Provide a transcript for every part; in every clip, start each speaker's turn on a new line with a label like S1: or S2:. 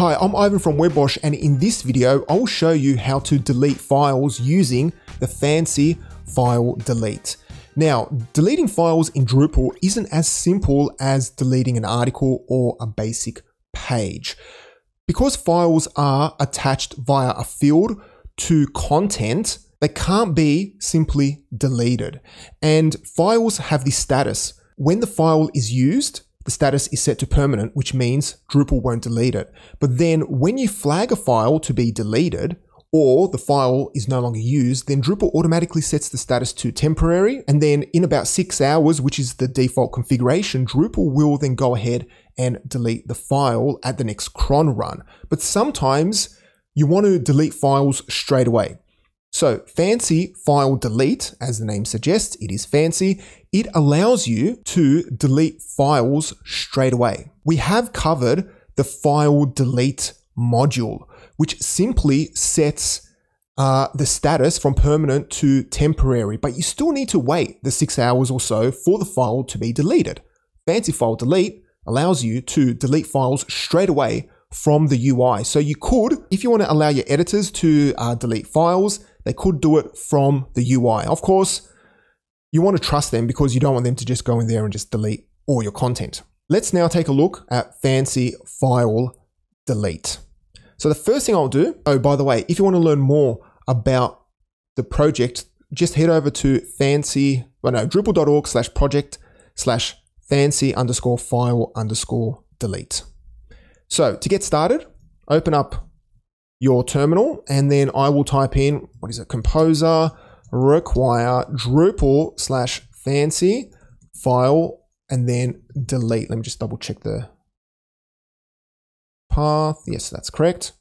S1: Hi, I'm Ivan from WebWash and in this video, I'll show you how to delete files using the fancy file delete. Now, deleting files in Drupal isn't as simple as deleting an article or a basic page. Because files are attached via a field to content, they can't be simply deleted. And files have this status. When the file is used, the status is set to permanent, which means Drupal won't delete it. But then when you flag a file to be deleted, or the file is no longer used, then Drupal automatically sets the status to temporary. And then in about six hours, which is the default configuration, Drupal will then go ahead and delete the file at the next cron run. But sometimes you want to delete files straight away. So fancy file delete, as the name suggests, it is fancy. It allows you to delete files straight away. We have covered the file delete module, which simply sets uh, the status from permanent to temporary, but you still need to wait the six hours or so for the file to be deleted. Fancy file delete allows you to delete files straight away from the UI. So you could, if you want to allow your editors to uh, delete files, they could do it from the UI. Of course, you want to trust them because you don't want them to just go in there and just delete all your content. Let's now take a look at fancy file delete. So the first thing I'll do, oh, by the way, if you want to learn more about the project, just head over to fancy, well, no, drupal.org slash project slash fancy underscore file underscore delete. So to get started, open up your terminal and then I will type in, what is it, composer require Drupal slash fancy file and then delete. Let me just double check the path. Yes, that's correct.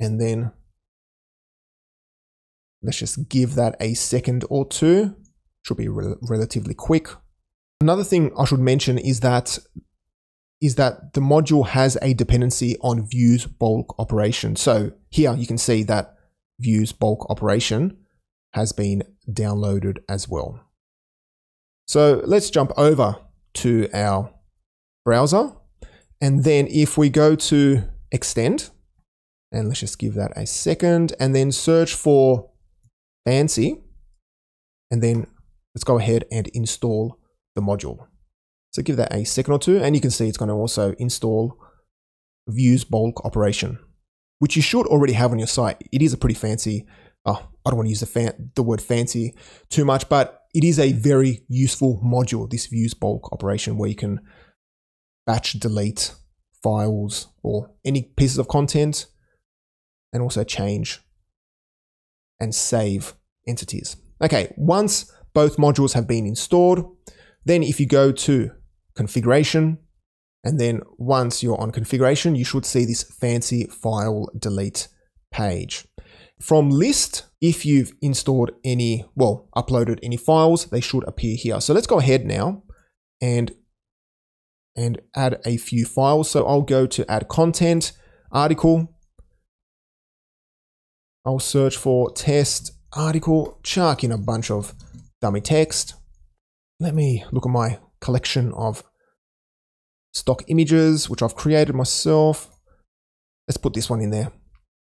S1: And then let's just give that a second or two. Should be re relatively quick. Another thing I should mention is that is that the module has a dependency on views bulk operation. So here you can see that views bulk operation has been downloaded as well. So let's jump over to our browser. And then if we go to extend, and let's just give that a second, and then search for Fancy, and then let's go ahead and install the module. So give that a second or two, and you can see it's going to also install views bulk operation, which you should already have on your site. It is a pretty fancy, oh, I don't want to use the, the word fancy too much, but it is a very useful module, this views bulk operation, where you can batch delete files or any pieces of content and also change and save entities. Okay, once both modules have been installed, then if you go to configuration. And then once you're on configuration, you should see this fancy file delete page. From list, if you've installed any, well, uploaded any files, they should appear here. So let's go ahead now and, and add a few files. So I'll go to add content, article. I'll search for test article, chuck in a bunch of dummy text. Let me look at my collection of stock images, which I've created myself. Let's put this one in there.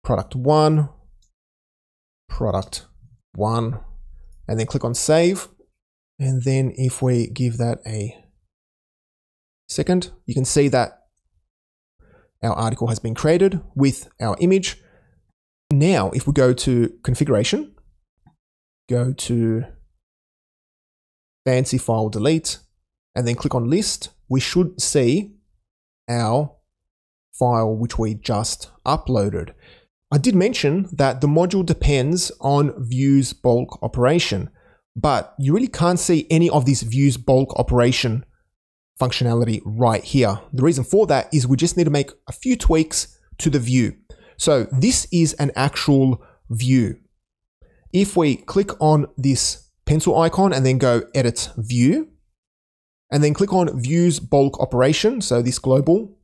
S1: Product one, product one, and then click on save. And then if we give that a second, you can see that our article has been created with our image. Now, if we go to configuration, go to fancy file delete, and then click on list, we should see our file which we just uploaded. I did mention that the module depends on views bulk operation, but you really can't see any of this views bulk operation functionality right here. The reason for that is we just need to make a few tweaks to the view. So this is an actual view. If we click on this pencil icon and then go edit view, and then click on views bulk operation. So this global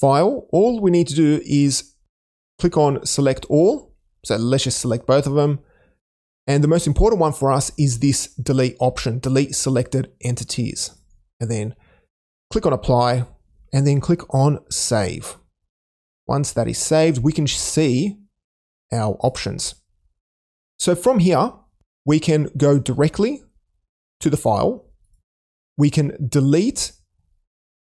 S1: file, all we need to do is click on select all. So let's just select both of them. And the most important one for us is this delete option, delete selected entities. And then click on apply and then click on save. once that is saved, we can see our options. So from here, we can go directly to the file. We can delete,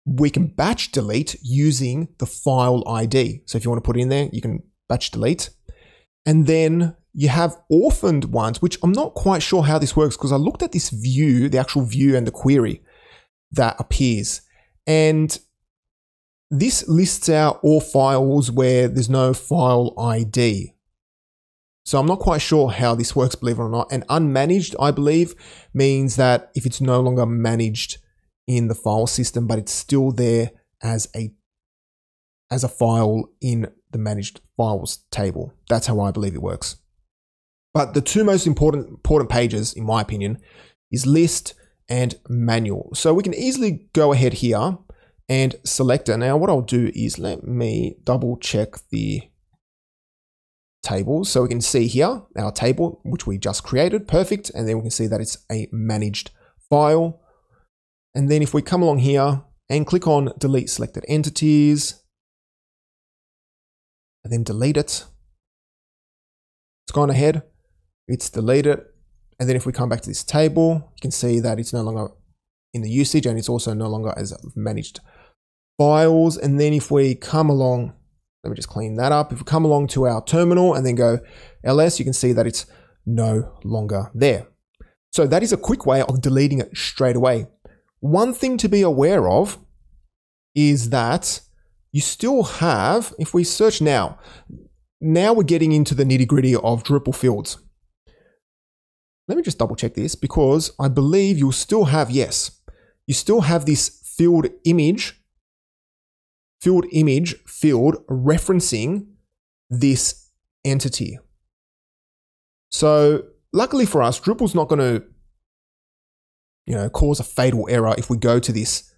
S1: we can batch delete using the file ID. So if you want to put it in there, you can batch delete. And then you have orphaned ones, which I'm not quite sure how this works because I looked at this view, the actual view and the query that appears. And this lists out all files where there's no file ID. So I'm not quite sure how this works, believe it or not. And unmanaged, I believe, means that if it's no longer managed in the file system, but it's still there as a as a file in the managed files table. That's how I believe it works. But the two most important important pages, in my opinion, is list and manual. So we can easily go ahead here and select it. Now what I'll do is let me double check the tables. So we can see here our table, which we just created, perfect. And then we can see that it's a managed file. And then if we come along here and click on delete selected entities, and then delete it, it's gone ahead, it's deleted. And then if we come back to this table, you can see that it's no longer in the usage and it's also no longer as managed files. And then if we come along, let me just clean that up. If we come along to our terminal and then go ls, you can see that it's no longer there. So that is a quick way of deleting it straight away. One thing to be aware of is that you still have, if we search now, now we're getting into the nitty gritty of Drupal fields. Let me just double check this because I believe you'll still have, yes, you still have this field image, field image field referencing this entity. So luckily for us, Drupal's not going to, you know, cause a fatal error if we go to this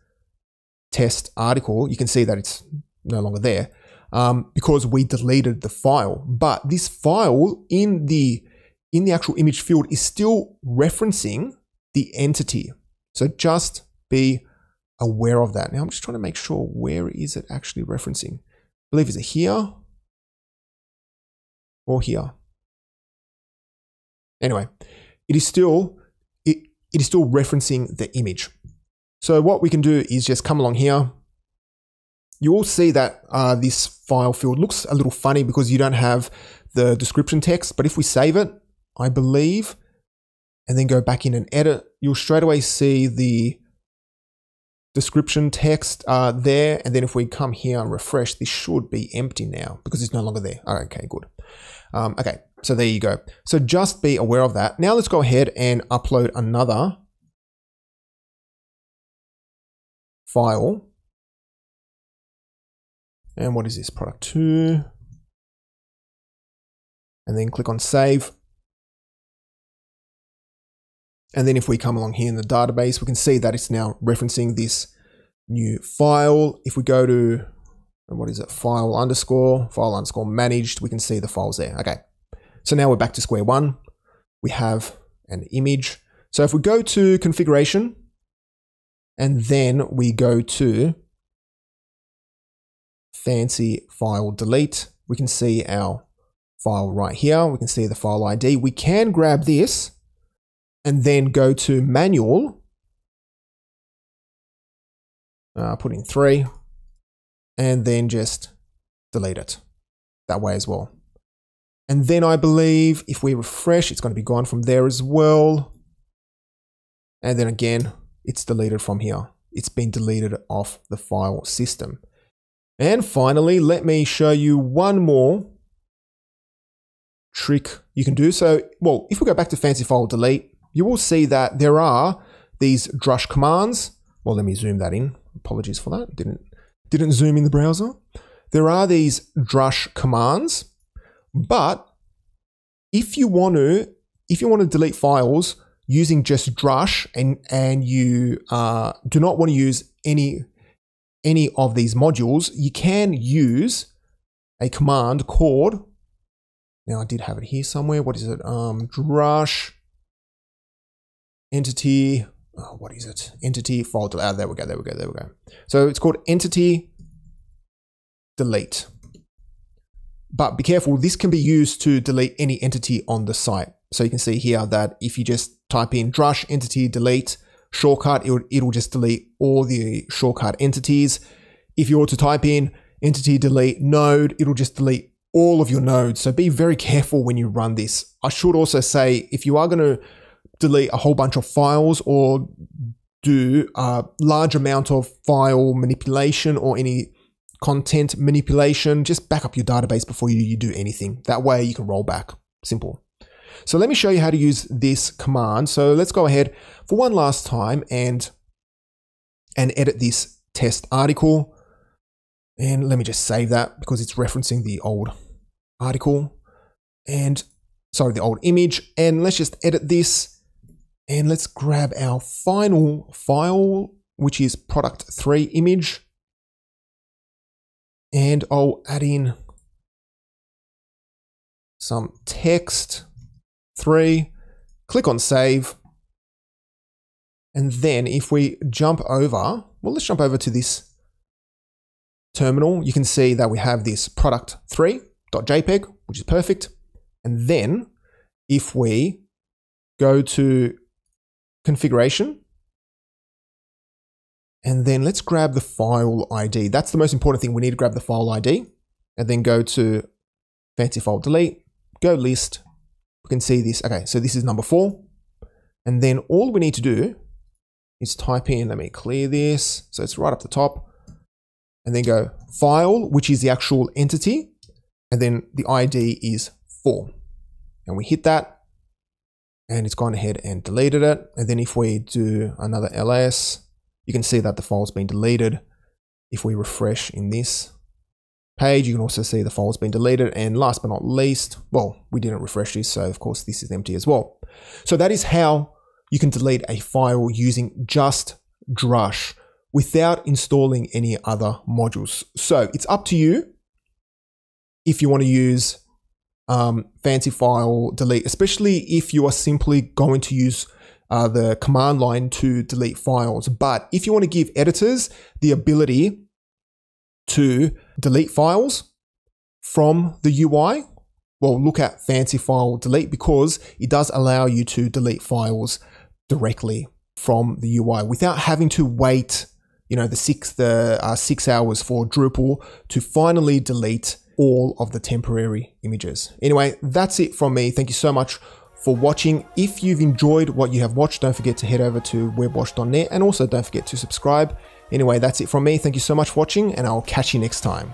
S1: test article. You can see that it's no longer there um, because we deleted the file. But this file in the in the actual image field is still referencing the entity. So just be aware of that. Now I'm just trying to make sure where is it actually referencing. I believe is it here or here. Anyway, it is still it, it is still referencing the image. So what we can do is just come along here. You will see that uh, this file field looks a little funny because you don't have the description text, but if we save it, I believe, and then go back in and edit, you'll straight away see the description text uh, there. And then if we come here and refresh, this should be empty now because it's no longer there. okay, good. Um, okay, so there you go. So just be aware of that. Now let's go ahead and upload another file. And what is this? Product 2. And then click on save. And then if we come along here in the database, we can see that it's now referencing this new file. If we go to, what is it, file underscore, file underscore managed, we can see the files there. Okay, so now we're back to square one. We have an image. So if we go to configuration, and then we go to fancy file delete, we can see our file right here. We can see the file ID. We can grab this and then go to manual, uh, put in three, and then just delete it that way as well. And then I believe if we refresh, it's going to be gone from there as well. And then again, it's deleted from here. It's been deleted off the file system. And finally, let me show you one more trick you can do. So, well, if we go back to fancy file delete, you will see that there are these drush commands. Well, let me zoom that in. Apologies for that. Didn't didn't zoom in the browser. There are these drush commands, but if you want to if you want to delete files using just drush and and you uh, do not want to use any any of these modules, you can use a command called now I did have it here somewhere. What is it? Um, drush entity, oh, what is it? Entity delete. Ah, there we go, there we go, there we go. So it's called entity delete. but be careful, this can be used to delete any entity on the site. So you can see here that if you just type in drush entity delete shortcut, it'll, it'll just delete all the shortcut entities. If you were to type in entity delete node, it'll just delete all of your nodes. So be very careful when you run this. I should also say if you are going to delete a whole bunch of files or do a large amount of file manipulation or any content manipulation, just back up your database before you, you do anything. That way you can roll back. Simple. So let me show you how to use this command. So let's go ahead for one last time and, and edit this test article. And let me just save that because it's referencing the old article and sorry, the old image. And let's just edit this and let's grab our final file, which is product three image. And I'll add in some text three, click on save. And then if we jump over, well, let's jump over to this terminal. You can see that we have this product three .jpeg, which is perfect. And then if we go to configuration, and then let's grab the file ID. That's the most important thing. We need to grab the file ID and then go to fancy file delete, go list. We can see this. Okay, so this is number four. And then all we need to do is type in, let me clear this. So it's right up the top and then go file, which is the actual entity and then the ID is 4. And we hit that, and it's gone ahead and deleted it. And then if we do another ls, you can see that the file's been deleted. If we refresh in this page, you can also see the file's been deleted. And last but not least, well, we didn't refresh this, so of course this is empty as well. So that is how you can delete a file using just Drush without installing any other modules. So it's up to you if you want to use um, fancy file delete, especially if you are simply going to use uh, the command line to delete files. But if you want to give editors the ability to delete files from the UI, well, look at fancy file delete because it does allow you to delete files directly from the UI without having to wait, you know, the six the uh, six hours for Drupal to finally delete all of the temporary images. Anyway, that's it from me. Thank you so much for watching. If you've enjoyed what you have watched, don't forget to head over to webwash.net and also don't forget to subscribe. Anyway, that's it from me. Thank you so much for watching and I'll catch you next time.